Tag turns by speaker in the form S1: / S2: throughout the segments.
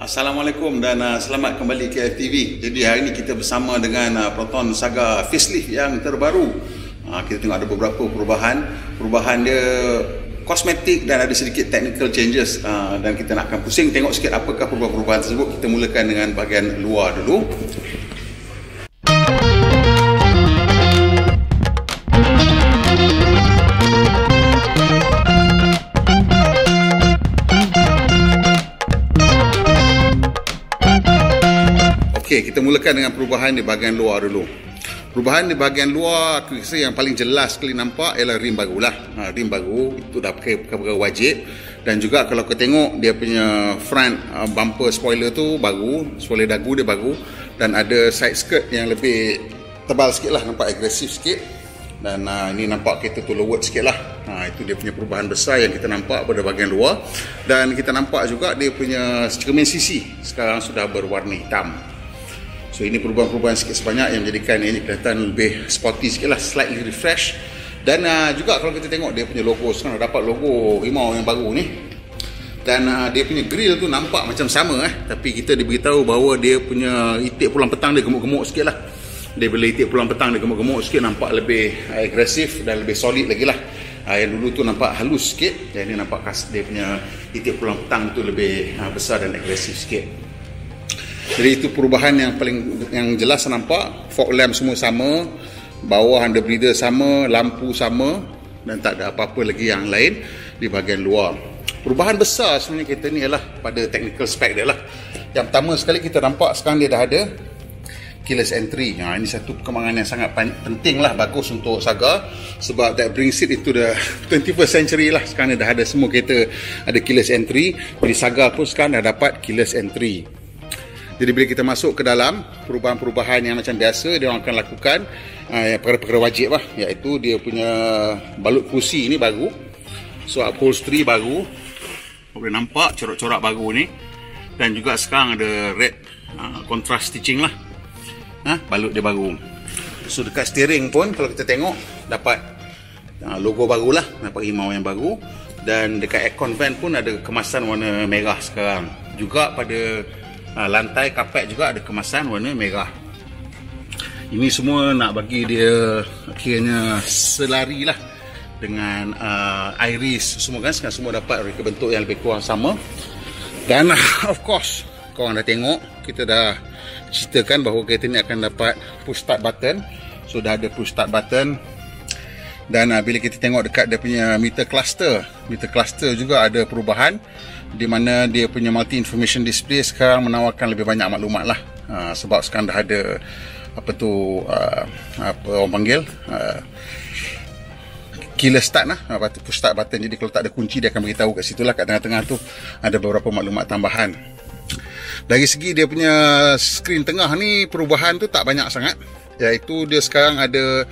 S1: Assalamualaikum dan uh, selamat kembali ke FTV. Jadi hari ini kita bersama dengan uh, Proton Saga facelift yang terbaru. Uh, kita tengok ada beberapa perubahan. Perubahan dia kosmetik dan ada sedikit technical changes uh, dan kita nak akan pusing tengok sikit apakah perubahan-perubahan tersebut. Kita mulakan dengan bahagian luar dulu. Okey, kita mulakan dengan perubahan di bahagian luar dulu. Perubahan di bahagian luar aku rasa yang paling jelas sekali nampak ialah rim baru lah. Ha, rim baru itu dah perkara wajib. Dan juga kalau kau tengok dia punya front uh, bumper spoiler tu baru, spoiler dagu dia baru. Dan ada side skirt yang lebih tebal sikit lah, nampak agresif sikit. Dan uh, ini nampak kereta tu lowered sikit lah. Ha, itu dia punya perubahan besar yang kita nampak pada bahagian luar. Dan kita nampak juga dia punya cermin sisi sekarang sudah berwarna hitam So ini perubahan-perubahan sikit sebanyak yang menjadikan ini kelihatan lebih sporty sikit lah, slightly refresh. Dan uh, juga kalau kita tengok dia punya logo, sekarang dapat logo rimau yang baru ni. Dan uh, dia punya grill tu nampak macam sama eh. Tapi kita diberitahu bahawa dia punya itik pulang petang dia gemuk-gemuk sikit lah. Dia bila itik pulang petang dia gemuk-gemuk sikit nampak lebih agresif dan lebih solid lagi lah. Uh, yang dulu tu nampak halus sikit. Dan ini nampak khas dia punya itik pulang petang tu lebih uh, besar dan agresif sikit. Jadi itu perubahan yang paling yang jelas nampak fog lamp semua sama, bawah under breather sama, lampu sama dan tak ada apa-apa lagi yang lain di bahagian luar. Perubahan besar sebenarnya kereta ni ialah pada technical spec dia lah. Yang pertama sekali kita nampak sekarang dia dah ada keyless entry. Ha, ini satu perkembangan yang sangat penting lah bagus untuk Saga sebab that brings it itu the 21st century lah. Sekarang dah ada semua kereta ada keyless entry. Jadi Saga pun sekarang dah dapat keyless entry. Jadi bila kita masuk ke dalam perubahan-perubahan yang macam biasa dia orang akan lakukan uh, perkara-perkara wajib lah iaitu dia punya balut kursi ini baru. So upholstery baru. Boleh nampak corak-corak baru ni. Dan juga sekarang ada red uh, contrast stitching lah. Ha, balut dia baru. So dekat steering pun kalau kita tengok dapat logo barulah, dapat rimau yang baru dan dekat aircon vent pun ada kemasan warna merah sekarang. Juga pada ha, lantai kapet juga ada kemasan warna merah. Ini semua nak bagi dia akhirnya selari lah dengan uh, iris. Semua kan sekarang semua dapat reka bentuk yang lebih kurang sama. Dan of course korang dah tengok kita dah ceritakan bahawa kereta ni akan dapat push start button. So dah ada push start button dan uh, bila kita tengok dekat dia punya meter cluster meter cluster juga ada perubahan di mana dia punya multi information display sekarang menawarkan lebih banyak maklumat lah. Uh, sebab sekarang dah ada apa tu uh, apa orang panggil uh, killer start lah. Push start button. Jadi kalau tak ada kunci dia akan beritahu kat situ lah. Kat tengah-tengah tu ada beberapa maklumat tambahan. Dari segi dia punya screen tengah ni perubahan tu tak banyak sangat. Iaitu dia sekarang ada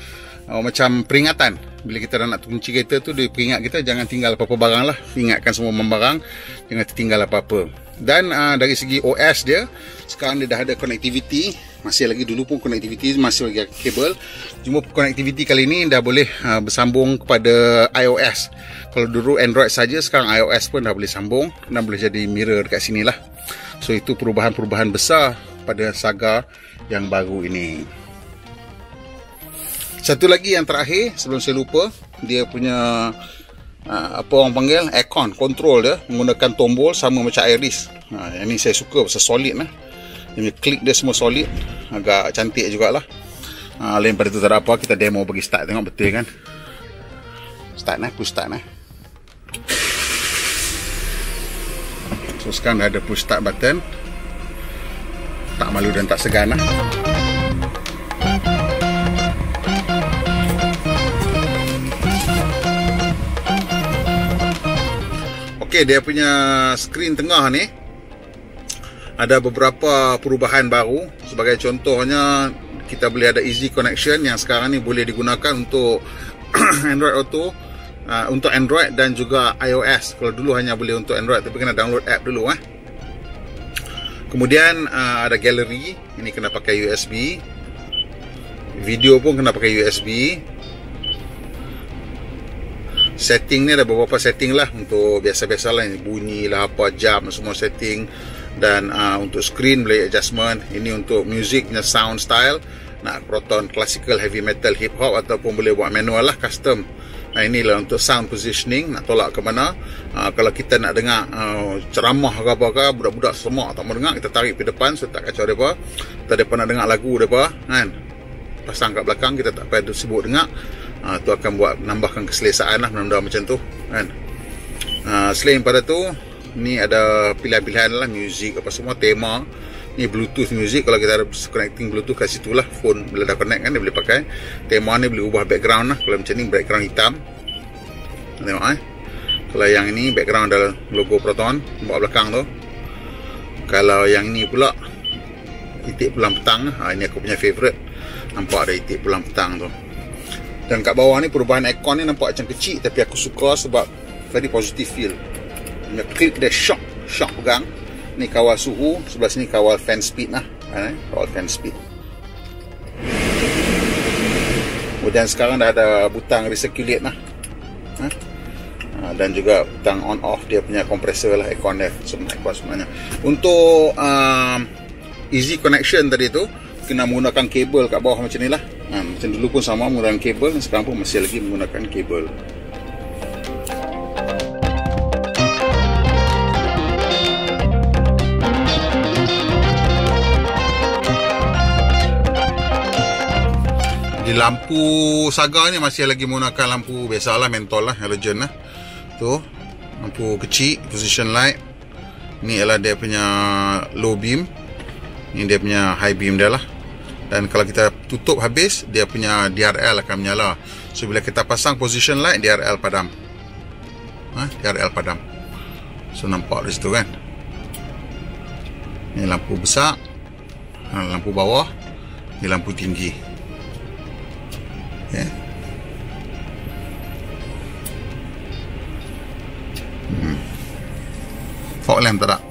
S1: uh, macam peringatan. Bila kita dah nak kunci kereta tu dia peringat kita jangan tinggal apa-apa barang lah. Ingatkan semua barang jangan tertinggal apa-apa. Dan uh, dari segi OS dia sekarang dia dah ada connectivity. Masih lagi dulu pun connectivity masih lagi kabel cuma connectivity kali ni dah boleh uh, bersambung kepada iOS kalau dulu Android saja sekarang iOS pun dah boleh sambung dan boleh jadi mirror dekat sini lah. So itu perubahan-perubahan besar pada Saga yang baru ini satu lagi yang terakhir sebelum saya lupa dia punya uh, apa orang panggil aircon control dia menggunakan tombol sama macam iris. Ha yang ni saya suka pasal solid lah. Dia klik dia semua solid agak cantik jugalah. Ha lain pada tu tak ada apa kita demo bagi start tengok betul kan. Start nah push start nah. So sekarang dah ada push start button. Tak malu dan tak segan lah. Okey, dia punya skrin tengah ni ada beberapa perubahan baru. Sebagai contohnya, kita boleh ada easy connection yang sekarang ni boleh digunakan untuk Android Auto, uh, untuk Android dan juga iOS. Kalau dulu hanya boleh untuk Android, tapi kena download app dulu eh. Kemudian uh, ada gallery, ini kena pakai USB. Video pun kena pakai USB. Setting ni ada beberapa setting lah untuk biasa-biasa lah. Bunyi lah apa jam semua setting. Dan uh, untuk screen boleh adjustment. Ini untuk music punya sound style. Nak proton classical heavy metal hip hop ataupun boleh buat manual lah custom. Nah, inilah untuk sound positioning. Nak tolak ke mana? Uh, kalau kita nak dengar uh, ceramah ke apa ke budak-budak semua tak mau dengar kita tarik ke depan so tak kacau mereka kita mereka nak dengar lagu mereka kan? Pasang kat belakang kita tak payah sibuk dengar uh, tu akan buat nambahkan keselesaan lah benda-benda macam tu kan? Uh, selain pada tu ni ada pilihan-pilihan lah muzik apa semua tema. Ni bluetooth music kalau kita ada connecting bluetooth kat situ lah phone bila dah connect kan dia boleh pakai. Tema ni boleh ubah background lah kalau macam ni background hitam. Tengok eh. Kalau yang ini background adalah logo proton buat belakang tu. Kalau yang ini pula itik pulang petang ha, ini aku punya favourite. Nampak ada itik pulang petang tu dan kat bawah ni perubahan aircon ni nampak macam kecil tapi aku suka sebab very positive feel. Punya click dia shock shock pegang. Ni kawal suhu sebelah sini kawal fan speed lah. Eh? kawal fan speed. Kemudian sekarang dah ada butang recirculate lah. Eh? dan juga butang on off dia punya kompresor lah aircon dia sebenarnya. Untuk um, easy connection tadi tu kena menggunakan kabel kat bawah macam ni lah ha, macam dulu pun sama menggunakan kabel sekarang pun masih lagi menggunakan kabel. Di lampu saga ni masih lagi menggunakan lampu biasa lah mentol lah halogen lah. Tu lampu kecil position light. Ni adalah dia punya low beam. Ni dia punya high beam dia lah dan kalau kita tutup habis dia punya DRL akan menyala. So bila kita pasang position light DRL padam. Ha? DRL padam. So nampak di situ kan? Ni lampu besar. Ha, lampu bawah. Ni lampu tinggi. Ya. Yeah. hmm. fog lamp tak tak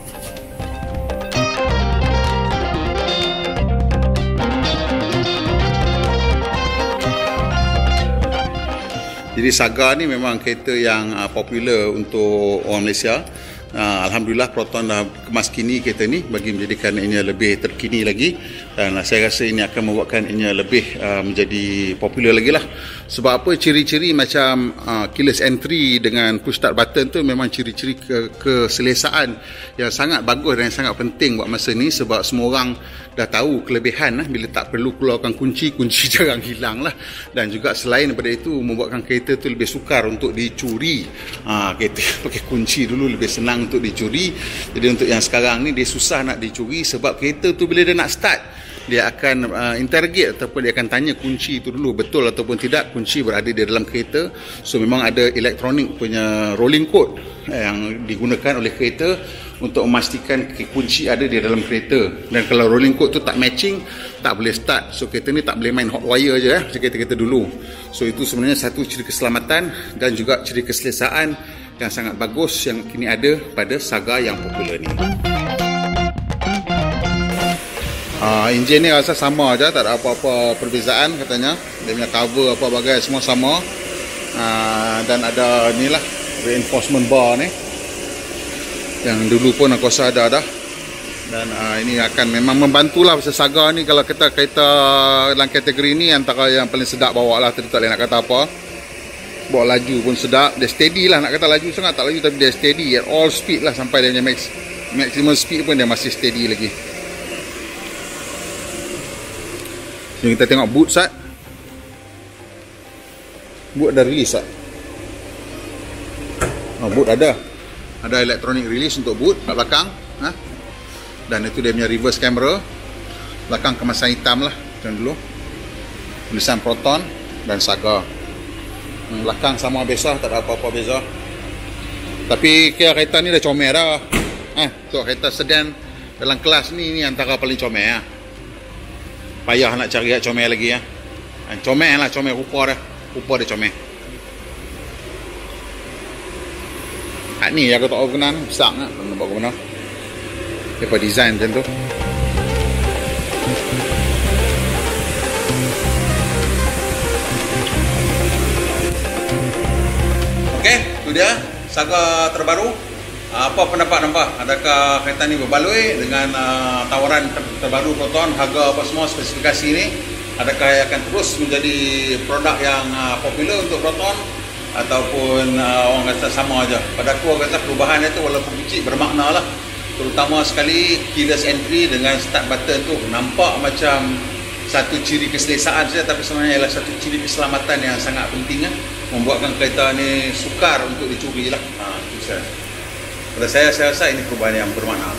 S1: Jadi Saga ni memang kereta yang uh, popular untuk orang Malaysia. Uh, Alhamdulillah Proton dah kemas kini kereta ni bagi menjadikan ini lebih terkini lagi dan uh, saya rasa ini akan membuatkan ini lebih uh, menjadi popular lagi lah sebab apa ciri-ciri macam uh, keyless entry dengan push start button tu memang ciri-ciri ke keselesaan yang sangat bagus dan yang sangat penting buat masa ni. Sebab semua orang dah tahu kelebihan lah bila tak perlu keluarkan kunci kunci jarang hilang lah dan juga selain daripada itu membuatkan kereta tu lebih sukar untuk dicuri. Uh, kereta pakai kunci dulu lebih senang untuk dicuri. Jadi untuk yang sekarang ni dia susah nak dicuri sebab kereta tu bila dia nak start dia akan uh, interrogate ataupun dia akan tanya kunci itu dulu. Betul ataupun tidak kunci berada di dalam kereta. So memang ada elektronik punya rolling code yang digunakan oleh kereta untuk memastikan kunci ada di dalam kereta. Dan kalau rolling code tu tak matching tak boleh start. So kereta ni tak boleh main hot wire je eh, macam kereta-kereta dulu. So itu sebenarnya satu ciri keselamatan dan juga ciri keselesaan yang sangat bagus yang kini ada pada Saga yang popular ni. Uh, enjin ni rasa sama aja, tak ada apa-apa perbezaan katanya. Dia punya cover apa bagai semua sama. Uh, dan ada ni lah reinforcement bar ni. Yang dulu pun aku rasa ada dah. Dan uh, ini akan memang membantulah pasal Saga ni kalau kita kereta dalam kategori ni antara yang paling sedap bawa lah. Tadi tak boleh nak kata apa bawa laju pun sedap dia steady lah nak kata laju sangat tak laju tapi dia steady at all speed lah sampai dia punya max, maximum speed pun dia masih steady lagi jom kita tengok boot sat. Boot ada release sat. Oh, boot ada. Ada electronic release untuk boot kat belakang ha? dan itu dia punya reverse camera. Belakang kemasan hitam lah macam dulu. Tulisan proton dan saga. Hmm, belakang sama biasa tak ada apa-apa beza. Tapi kira kereta ni dah comel dah. Eh tu kereta sedan dalam kelas ni ni antara paling comel lah. Payah nak cari comel lagi ya. Eh, comel lah comel. Rupa dah rupa dia comel. Hak ni aku tak kenal besar nak. Nampak ke mana dia design macam tu. Tu dia. Saga terbaru. Apa pendapat nampak? Adakah kereta ni berbaloi dengan uh, tawaran ter terbaru Proton, harga apa semua spesifikasi ni? Adakah ia akan terus menjadi produk yang uh, popular untuk Proton ataupun uh, orang kata sama aja. Pada aku orang kata perubahan itu walaupun kecil bermakna lah. Terutama sekali keyless entry dengan start button tu nampak macam satu ciri keselesaan saja tapi sebenarnya ialah satu ciri keselamatan yang sangat penting kan membuatkan kereta ni sukar untuk dicuri lah ha, itu saya. Pada saya saya rasa ini perubahan yang bermakna.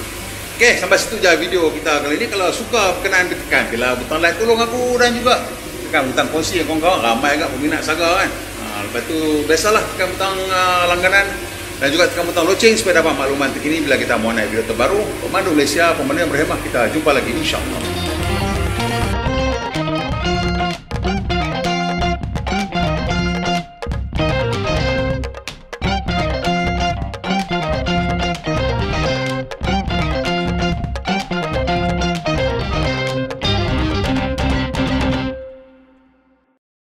S1: Ok sampai situ je video kita kali ini kalau suka berkenaan tekan. Bila butang like tolong aku dan juga tekan butang kongsi yang kawan-kawan. Ramai agak peminat saga kan? Ha, lepas tu biasalah tekan butang uh, langganan dan juga tekan butang loceng supaya dapat makluman terkini bila kita mau naik video terbaru. Pemandu Malaysia pemandu yang berhemah kita jumpa lagi insyaAllah